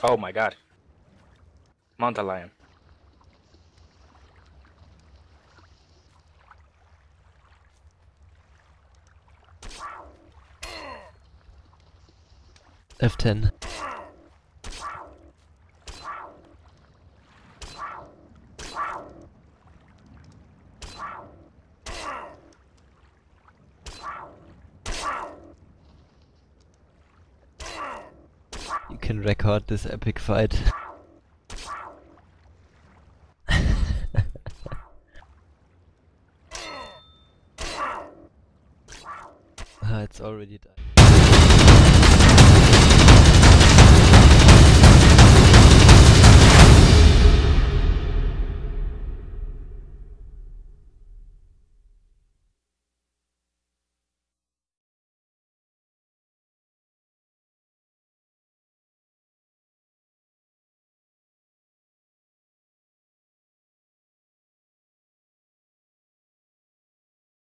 Oh my god. Mount a lion. F10. Can record this epic fight. ah, it's already done.